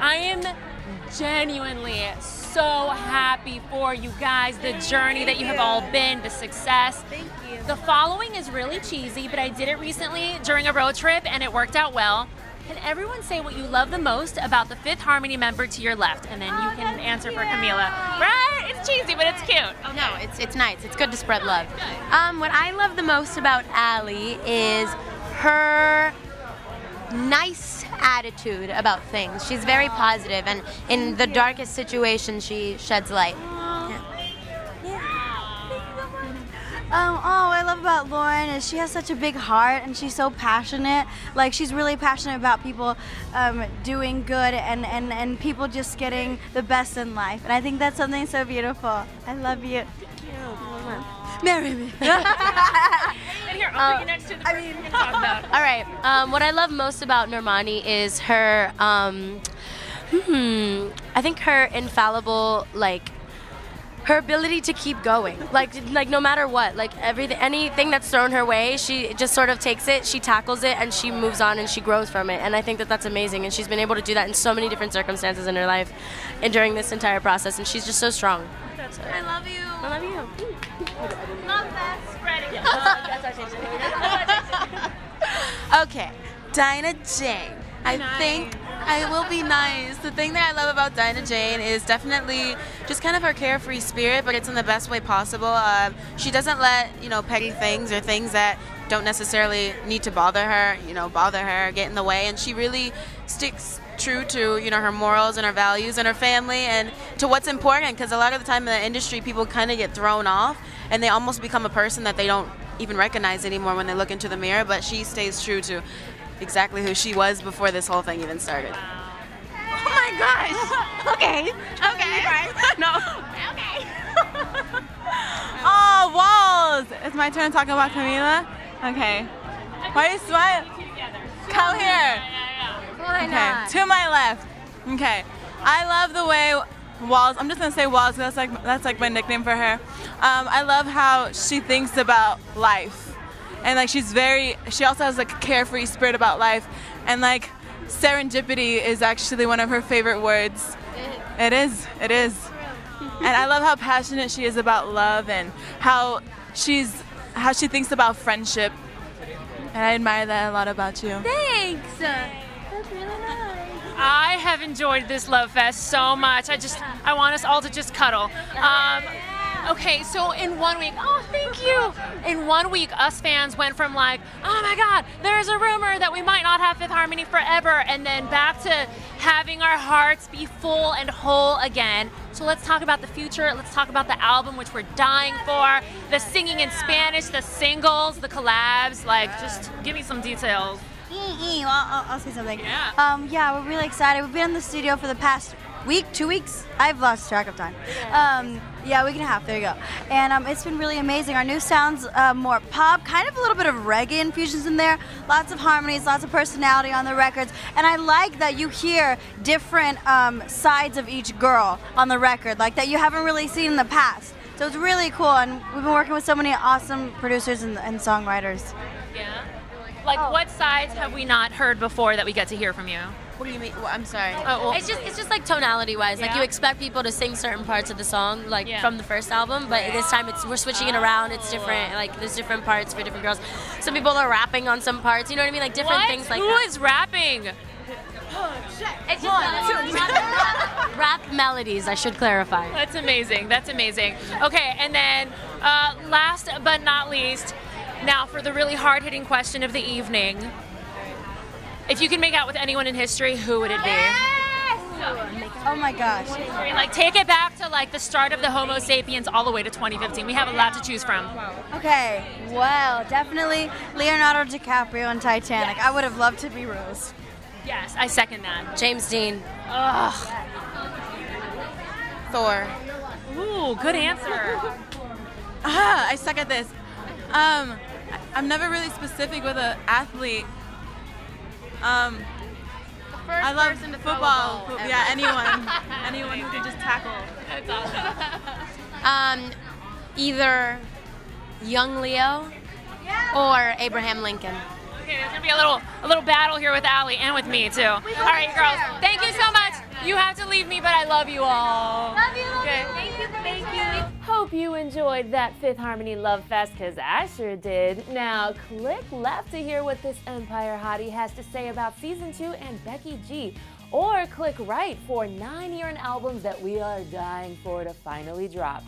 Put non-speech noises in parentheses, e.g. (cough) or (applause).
I am genuinely so happy for you guys, the journey that you have all been, the success. Thank you. The following is really cheesy, but I did it recently during a road trip and it worked out well. Can everyone say what you love the most about the Fifth Harmony member to your left? And then you can answer for Camila. Right? It's cheesy, but it's cute. No, it's it's nice. It's good to spread love. Um, what I love the most about Ally is her nice attitude about things. She's very positive, and in the darkest situations, she sheds light. Um, oh, what I love about Lauren is she has such a big heart and she's so passionate. Like she's really passionate about people um, doing good and, and, and people just getting the best in life. And I think that's something so beautiful. I love you. Marry me. (laughs) Here, I'll put you next to the person we're gonna talk about. (laughs) All right. Um, what I love most about Normani is her. Um, hmm. I think her infallible like. Her ability to keep going, like like no matter what, like everything, anything that's thrown her way, she just sort of takes it, she tackles it, and she moves on and she grows from it. And I think that that's amazing. And she's been able to do that in so many different circumstances in her life, and during this entire process. And she's just so strong. I love you. I love you. Love that. Spreading it. (laughs) Okay, Dinah Jane. I think I will be nice. The thing that I love about Dinah Jane is definitely just kind of her carefree spirit, but it's in the best way possible. Um, she doesn't let you know petty things or things that don't necessarily need to bother her, you know, bother her, get in the way, and she really sticks true to you know her morals and her values and her family and to what's important. Because a lot of the time in the industry, people kind of get thrown off and they almost become a person that they don't even recognize anymore when they look into the mirror. But she stays true to exactly who she was before this whole thing even started. Oh my gosh. (laughs) Okay. Okay. (laughs) no. Okay. (laughs) oh, walls! It's my turn to talk about Camila? Okay. Why are you smiling? Come here. Okay, to my left. Okay. I love the way Walls, I'm just gonna say Walls, that's like that's like my nickname for her. Um, I love how she thinks about life. And like she's very she also has like a carefree spirit about life. And like serendipity is actually one of her favorite words. It is, it is. And I love how passionate she is about love and how she's how she thinks about friendship. And I admire that a lot about you. Thanks. That's really nice. I have enjoyed this love fest so much. I just, I want us all to just cuddle. Um, okay, so in one week, oh, thank you. In one week, us fans went from like, oh my God, there's a rumor that we might not have Fifth Harmony forever, and then back to having our hearts be full and whole again. So let's talk about the future. Let's talk about the album, which we're dying for. The singing in Spanish, the singles, the collabs. Like, just give me some details. Well, I'll, I'll say something. Yeah. Um, yeah, we're really excited. We've been in the studio for the past week, two weeks. I've lost track of time. Um, yeah, a week and a half. There you go. And um, it's been really amazing. Our new sounds uh, more pop, kind of a little bit of reggae infusions in there. Lots of harmonies, lots of personality on the records. And I like that you hear different um, sides of each girl on the record, like that you haven't really seen in the past. So it's really cool. And we've been working with so many awesome producers and, and songwriters. Yeah. Like, what sides have we not heard before that we get to hear from you? What do you mean? Well, I'm sorry. Oh, well, It's just it's just like tonality wise. Like you expect people to sing certain parts of the song like Yeah. from the first album, but this time it's we're switching it around. It's different. Like there's different parts for different girls. Some people are rapping on some parts. You know what I mean? Like different what? things like Who that. is rapping? It's just (laughs) rap, rap melodies. I should clarify. That's amazing. That's amazing. Okay, and then uh, last but not least, now for the really hard hitting question of the evening. If you could make out with anyone in history, who would it be? Oh my gosh. Like, take it back to like the start of the Homo sapiens all the way to 2015. We have a lot to choose from. Okay, well, definitely Leonardo DiCaprio and Titanic. I would have loved to be Rose. Yes, I second that. James Dean. Ugh. Thor. Ooh, good answer. (laughs) Ah, I suck at this. Um, I- I'm never really specific with an athlete. Um, I love football. Fo- yeah, anyone, (laughs) anyone who can just tackle. Um, either young Leo or Abraham Lincoln. Okay, there's gonna be a little a little battle here with Ally and with me too. All right, girls. Thank you so much. You have to leave me, but I love you all. Thank you. Hope you enjoyed that Fifth Harmony Love Fest, because I sure did. Now, click left to hear what this Empire hottie has to say about season two and Becky G. Or click right for nine year albums that we are dying for to finally drop.